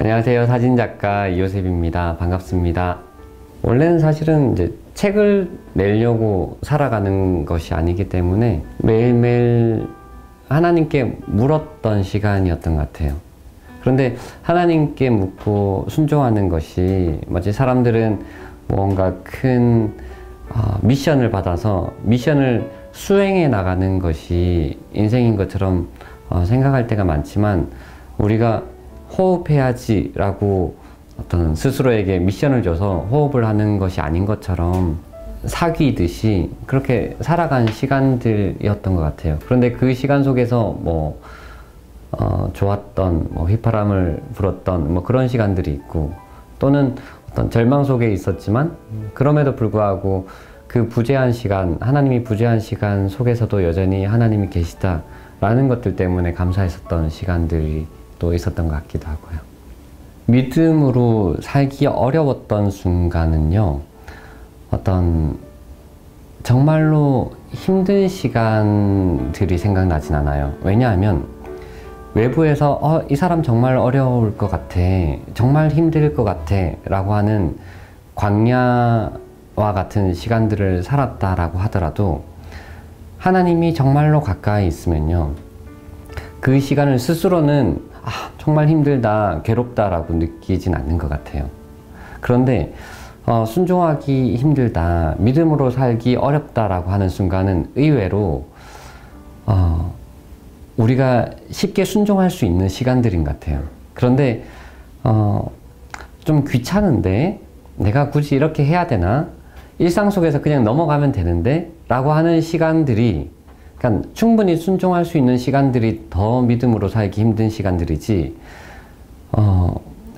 안녕하세요. 사진작가 이요셉입니다. 반갑습니다. 원래는 사실은 이제 책을 내려고 살아가는 것이 아니기 때문에 매일매일 하나님께 물었던 시간이었던 것 같아요. 그런데 하나님께 묻고 순종하는 것이 마치 사람들은 뭔가 큰 어, 미션을 받아서 미션을 수행해 나가는 것이 인생인 것처럼 어, 생각할 때가 많지만 우리가 호흡해야지라고 어떤 스스로에게 미션을 줘서 호흡을 하는 것이 아닌 것처럼 사귀듯이 그렇게 살아간 시간들이었던 것 같아요. 그런데 그 시간 속에서 뭐 어, 좋았던 뭐 휘파람을 불었던 뭐 그런 시간들이 있고 또는 어떤 절망 속에 있었지만 그럼에도 불구하고 그 부재한 시간 하나님이 부재한 시간 속에서도 여전히 하나님이 계시다라는 것들 때문에 감사했었던 시간들이 또 있었던 것 같기도 하고요. 믿음으로 살기 어려웠던 순간은요, 어떤 정말로 힘든 시간들이 생각나진 않아요. 왜냐하면 외부에서 어, 이 사람 정말 어려울 것 같아. 정말 힘들 것 같아. 라고 하는 광야와 같은 시간들을 살았다라고 하더라도 하나님이 정말로 가까이 있으면요. 그 시간을 스스로는 아, 정말 힘들다, 괴롭다라고 느끼진 않는 것 같아요. 그런데 어, 순종하기 힘들다, 믿음으로 살기 어렵다라고 하는 순간은 의외로 어, 우리가 쉽게 순종할 수 있는 시간들인 것 같아요. 그런데 어, 좀 귀찮은데 내가 굳이 이렇게 해야 되나? 일상 속에서 그냥 넘어가면 되는데? 라고 하는 시간들이 그러니까 충분히 순종할 수 있는 시간들이 더 믿음으로 살기 힘든 시간들이지 어,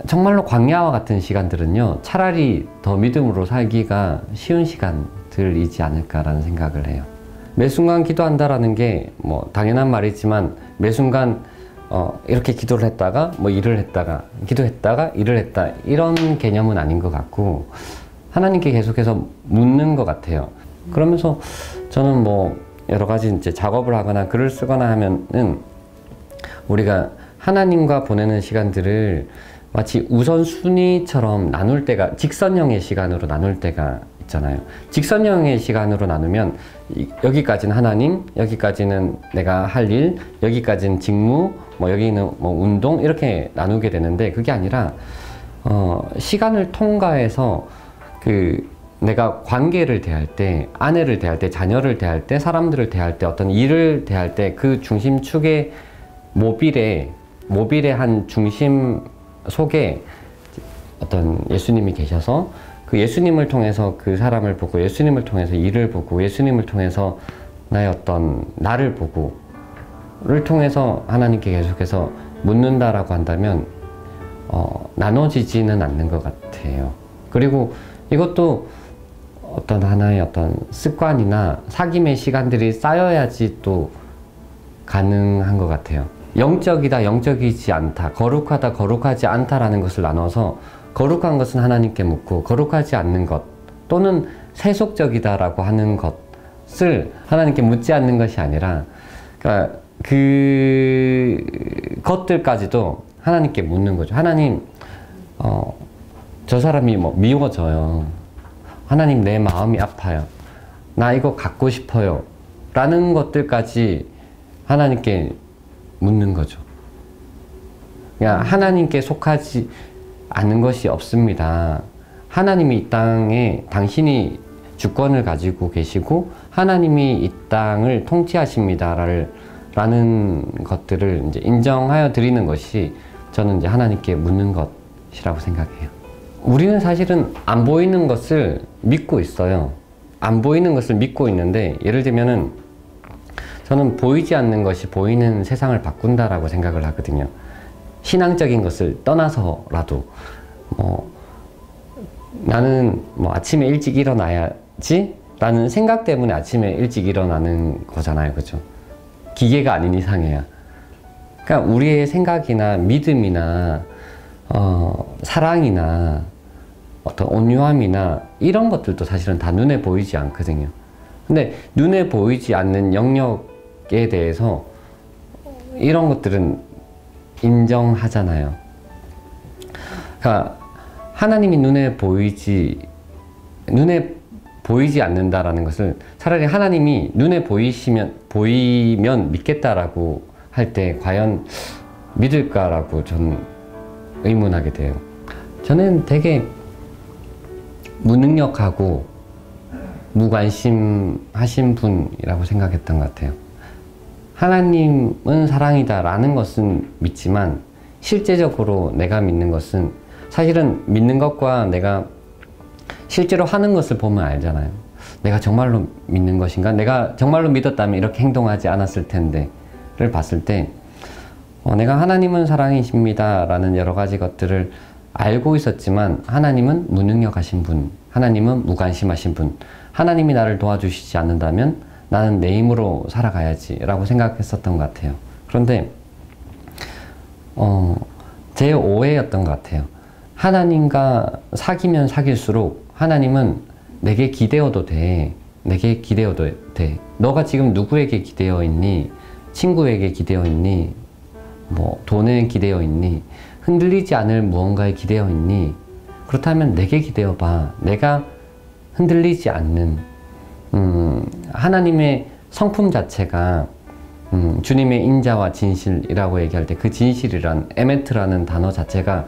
정말로 광야와 같은 시간들은요 차라리 더 믿음으로 살기가 쉬운 시간들이지 않을까라는 생각을 해요. 매 순간 기도한다라는 게 뭐 당연한 말이지만 매 순간 어, 이렇게 기도를 했다가 뭐 일을 했다가 기도했다가 일을 했다 이런 개념은 아닌 것 같고 하나님께 계속해서 묻는 것 같아요. 그러면서 저는 뭐 여러 가지 이제 작업을 하거나 글을 쓰거나 하면은 우리가 하나님과 보내는 시간들을 마치 우선순위처럼 나눌 때가 직선형의 시간으로 나눌 때가 있잖아요. 직선형의 시간으로 나누면 여기까지는 하나님, 여기까지는 내가 할 일, 여기까지는 직무, 뭐 여기는 뭐 운동 이렇게 나누게 되는데 그게 아니라 어, 시간을 통과해서 그 내가 관계를 대할 때, 아내를 대할 때, 자녀를 대할 때, 사람들을 대할 때, 어떤 일을 대할 때 그 중심축의 모빌에, 모빌의 한 중심 속에 어떤 예수님이 계셔서 그 예수님을 통해서 그 사람을 보고 예수님을 통해서 일을 보고 예수님을 통해서 나의 어떤 나를 보고 를 통해서 하나님께 계속해서 묻는다라고 한다면 어, 나눠지지는 않는 것 같아요. 그리고 이것도 어떤 하나의 어떤 습관이나 사귐의 시간들이 쌓여야지 또 가능한 것 같아요. 영적이다, 영적이지 않다, 거룩하다, 거룩하지 않다라는 것을 나눠서 거룩한 것은 하나님께 묻고 거룩하지 않는 것 또는 세속적이다라고 하는 것을 하나님께 묻지 않는 것이 아니라 그러니까 그 것들까지도 하나님께 묻는 거죠. 하나님, 어, 저 사람이 뭐 미워져요. 하나님 내 마음이 아파요. 나 이거 갖고 싶어요. 라는 것들까지 하나님께 묻는 거죠. 그냥 하나님께 속하지 않는 것이 없습니다. 하나님이 이 땅에 당신이 주권을 가지고 계시고 하나님이 이 땅을 통치하십니다. 라는 것들을 이제 인정하여 드리는 것이 저는 이제 하나님께 묻는 것이라고 생각해요. 우리는 사실은 안 보이는 것을 믿고 있어요. 안 보이는 것을 믿고 있는데 예를 들면은 저는 보이지 않는 것이 보이는 세상을 바꾼다라고 생각을 하거든요. 신앙적인 것을 떠나서라도 뭐 나는 뭐 아침에 일찍 일어나야지 라는 생각 때문에 아침에 일찍 일어나는 거잖아요. 그죠? 기계가 아닌 이상이야. 그러니까 우리의 생각이나 믿음이나 어, 사랑이나 어떤 온유함이나 이런 것들도 사실은 다 눈에 보이지 않거든요. 근데 눈에 보이지 않는 영역에 대해서 이런 것들은 인정하잖아요. 그러니까 하나님이 눈에 보이지 눈에 보이지 않는다라는 것을 차라리 하나님이 눈에 보이시면 보이면 믿겠다라고 할 때 과연 믿을까라고 저는 의문하게 돼요. 저는 되게 무능력하고 무관심하신 분이라고 생각했던 것 같아요. 하나님은 사랑이다 라는 것은 믿지만 실제적으로 내가 믿는 것은 사실은 믿는 것과 내가 실제로 하는 것을 보면 알잖아요. 내가 정말로 믿는 것인가? 내가 정말로 믿었다면 이렇게 행동하지 않았을 텐데를 봤을 때 어, 내가 하나님은 사랑이십니다 라는 여러 가지 것들을 알고 있었지만 하나님은 무능력하신 분, 하나님은 무관심하신 분, 하나님이 나를 도와주시지 않는다면 나는 내 힘으로 살아가야지 라고 생각했었던 것 같아요. 그런데 어, 제 오해였던 것 같아요. 하나님과 사귀면 사귈수록 하나님은 내게 기대어도 돼. 내게 기대어도 돼. 너가 지금 누구에게 기대어 있니? 친구에게 기대어 있니? 뭐 돈에 기대어 있니? 흔들리지 않을 무언가에 기대어 있니? 그렇다면 내게 기대어 봐. 내가 흔들리지 않는 음, 하나님의 성품 자체가 음, 주님의 인자와 진실이라고 얘기할 때 그 진실이란 에메트라는 단어 자체가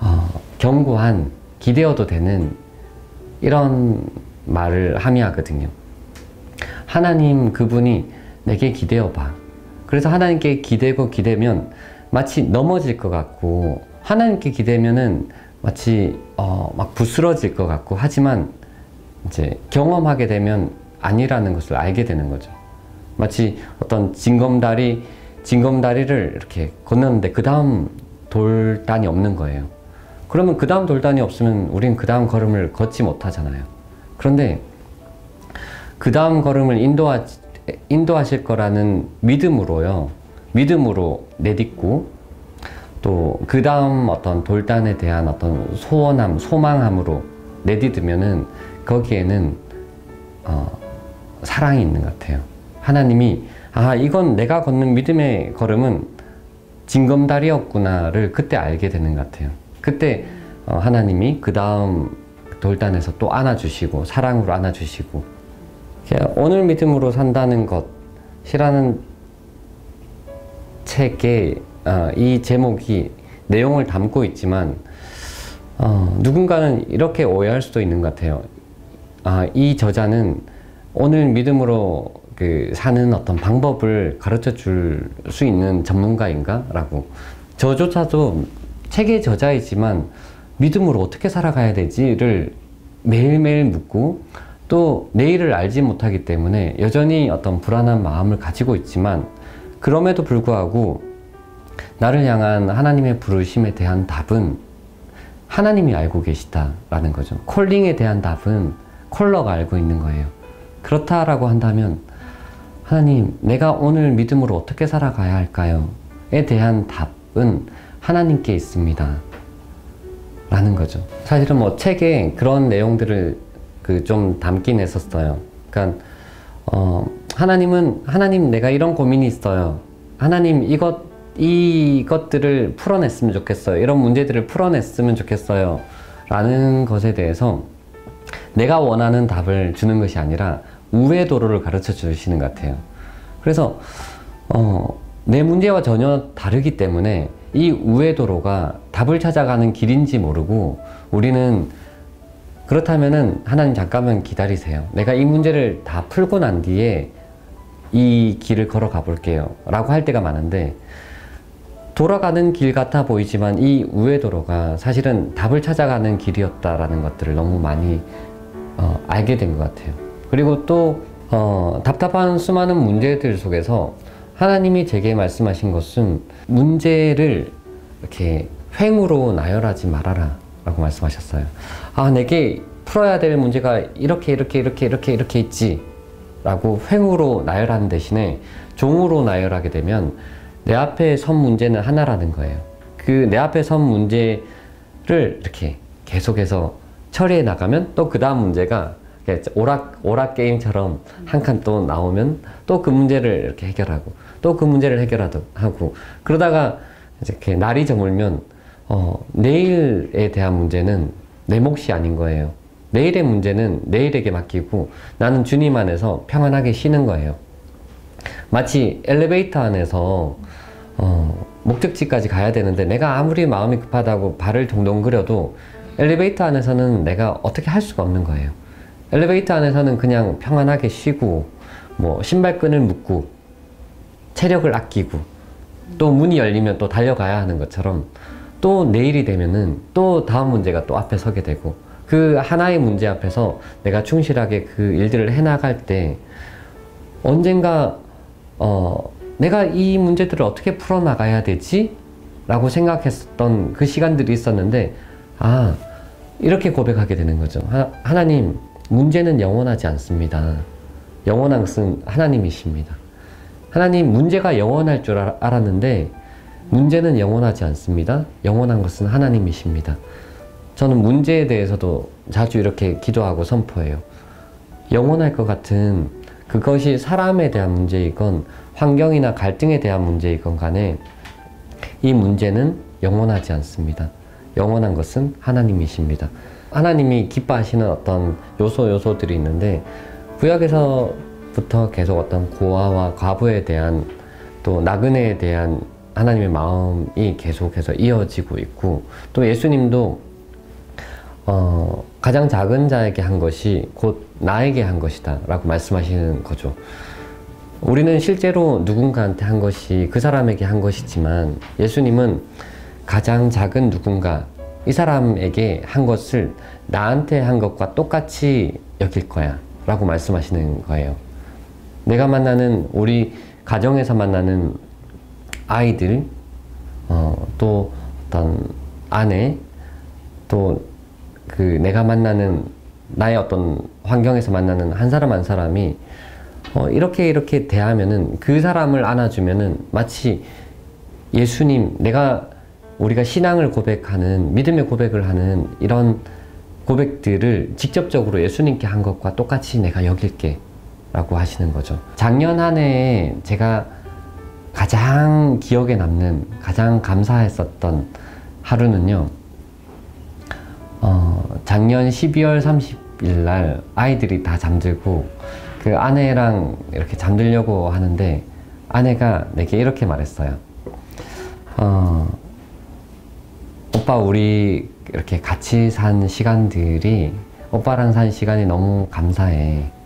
어, 견고한 기대어도 되는 이런 말을 함의하거든요. 하나님 그분이 내게 기대어 봐. 그래서 하나님께 기대고 기대면 마치 넘어질 것 같고 하나님께 기대면은 마치 어, 막 부스러질 것 같고 하지만 이제 경험하게 되면 아니라는 것을 알게 되는 거죠. 마치 어떤 징검다리 징검다리를 이렇게 건넜는데 그 다음 돌단이 없는 거예요. 그러면 그 다음 돌단이 없으면 우린 그 다음 걸음을 걷지 못하잖아요. 그런데 그 다음 걸음을 인도하, 인도하실 거라는 믿음으로요. 믿음으로 내딛고 또 그 다음 어떤 돌단에 대한 어떤 소원함, 소망함으로 내딛으면은 거기에는 어, 사랑이 있는 것 같아요. 하나님이 아 이건 내가 걷는 믿음의 걸음은 징검다리였구나를 그때 알게 되는 것 같아요. 그때 어, 하나님이 그 다음 돌단에서 또 안아주시고 사랑으로 안아주시고 오늘 믿음으로 산다는 것이라는 책에 어, 이 제목이 내용을 담고 있지만 어, 누군가는 이렇게 오해할 수도 있는 것 같아요. 아, 이 저자는 오늘 믿음으로 그 사는 어떤 방법을 가르쳐 줄 수 있는 전문가인가? 라고. 저조차도 책의 저자이지만 믿음으로 어떻게 살아가야 되지를 매일매일 묻고 또 내일을 알지 못하기 때문에 여전히 어떤 불안한 마음을 가지고 있지만 그럼에도 불구하고 나를 향한 하나님의 부르심에 대한 답은 하나님이 알고 계시다라는 거죠. 콜링에 대한 답은 콜러가 알고 있는 거예요. 그렇다라고 한다면 하나님, 내가 오늘 믿음으로 어떻게 살아가야 할까요? 에 대한 답은 하나님께 있습니다. 라는 거죠. 사실은 뭐 책에 그런 내용들을 그 좀 담긴 했었어요. 그러니까 어, 하나님은 하나님 내가 이런 고민이 있어요. 하나님 이것 이것들을 풀어냈으면 좋겠어요. 이런 문제들을 풀어냈으면 좋겠어요. 라는 것에 대해서 내가 원하는 답을 주는 것이 아니라 우회 도로를 가르쳐 주시는 것 같아요. 그래서 어, 내 문제와 전혀 다르기 때문에 이 우회 도로가 답을 찾아가는 길인지 모르고 우리는 그렇다면은 하나님 잠깐만 기다리세요. 내가 이 문제를 다 풀고 난 뒤에 이 길을 걸어가 볼게요. 라고 할 때가 많은데 돌아가는 길 같아 보이지만 이 우회 도로가 사실은 답을 찾아가는 길이었다라는 것들을 너무 많이 어, 알게 된 것 같아요. 그리고 또 어, 답답한 수많은 문제들 속에서 하나님이 제게 말씀하신 것은 문제를 이렇게 횡으로 나열하지 말아라 라고 말씀하셨어요. 아, 내게 풀어야 될 문제가 이렇게, 이렇게, 이렇게, 이렇게, 이렇게 있지. 라고 횡으로 나열하는 대신에 종으로 나열하게 되면 내 앞에 선 문제는 하나라는 거예요. 그 내 앞에 선 문제를 이렇게 계속해서 처리해 나가면 또 그 다음 문제가 오락, 오락 게임처럼 한 칸 또 나오면 또 그 문제를 이렇게 해결하고 또 그 문제를 해결하고 그러다가 이렇게 날이 저물면 어, 내일에 대한 문제는 내 몫이 아닌 거예요. 내일의 문제는 내일에게 맡기고 나는 주님 안에서 평안하게 쉬는 거예요. 마치 엘리베이터 안에서 어, 목적지까지 가야 되는데 내가 아무리 마음이 급하다고 발을 동동 그려도 엘리베이터 안에서는 내가 어떻게 할 수가 없는 거예요. 엘리베이터 안에서는 그냥 평안하게 쉬고 뭐 신발끈을 묶고 체력을 아끼고 또 문이 열리면 또 달려가야 하는 것처럼 또 내일이 되면은 또 다음 문제가 또 앞에 서게 되고 그 하나의 문제 앞에서 내가 충실하게 그 일들을 해나갈 때 언젠가 어 내가 이 문제들을 어떻게 풀어나가야 되지? 라고 생각했었던 그 시간들이 있었는데 아 이렇게 고백하게 되는 거죠. 하, 하나님 문제는 영원하지 않습니다. 영원한 것은 하나님이십니다. 하나님 문제가 영원할 줄 알- 알았는데 문제는 영원하지 않습니다 영원한 것은 하나님이십니다 저는 문제에 대해서도 자주 이렇게 기도하고 선포해요 영원할 것 같은 그것이 사람에 대한 문제이건 환경이나 갈등에 대한 문제이건 간에 이 문제는 영원하지 않습니다. 영원한 것은 하나님이십니다. 하나님이 기뻐하시는 어떤 요소 요소들이 있는데 구약에서부터 계속 어떤 고아와 과부에 대한 또 나그네에 대한 하나님의 마음이 계속해서 이어지고 있고 또 예수님도 어, 가장 작은 자에게 한 것이 곧 나에게 한 것이다 라고 말씀하시는 거죠. 우리는 실제로 누군가한테 한 것이 그 사람에게 한 것이지만 예수님은 가장 작은 누군가 이 사람에게 한 것을 나한테 한 것과 똑같이 여길 거야 라고 말씀하시는 거예요. 내가 만나는 우리 가정에서 만나는 아이들 어, 또 어떤 아내 또 그 내가 만나는 나의 어떤 환경에서 만나는 한 사람 한 사람이 어, 이렇게 이렇게 대하면은 그 사람을 안아주면은 마치 예수님 내가 우리가 신앙을 고백하는 믿음의 고백을 하는 이런 고백들을 직접적으로 예수님께 한 것과 똑같이 내가 여길게 라고 하시는 거죠. 작년 한 해에 제가 가장 기억에 남는 가장 감사했었던 하루는요. 어, 작년 12월 30일 날 아이들이 다 잠들고 그 아내랑 이렇게 잠들려고 하는데 아내가 내게 이렇게 말했어요. 어, 오빠 우리 이렇게 같이 산 시간들이 오빠랑 산 시간이 너무 감사해.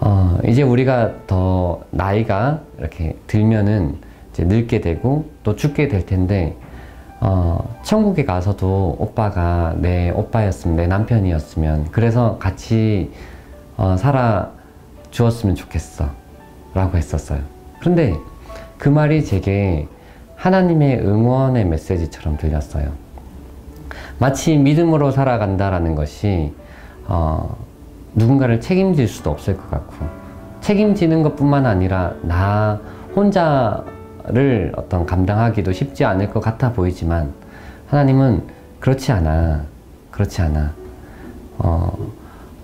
어, 이제 우리가 더 나이가 이렇게 들면은 이제 늙게 되고 또 죽게 될 텐데 어, 천국에 가서도 오빠가 내 오빠였으면 내 남편이었으면 그래서 같이 어, 살아 주었으면 좋겠어 라고 했었어요. 그런데 그 말이 제게 하나님의 응원의 메시지처럼 들렸어요. 마치 믿음으로 살아간다라는 것이 어, 누군가를 책임질 수도 없을 것 같고 책임지는 것뿐만 아니라 나 혼자를 어떤 감당하기도 쉽지 않을 것 같아 보이지만 하나님은 그렇지 않아. 그렇지 않아. 어,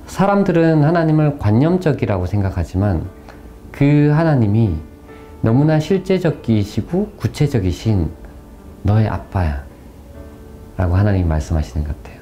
사람들은 하나님을 관념적이라고 생각하지만 그 하나님이 너무나 실제적이시고 구체적이신 너의 아빠야. 라고 하나님 말씀하시는 것 같아요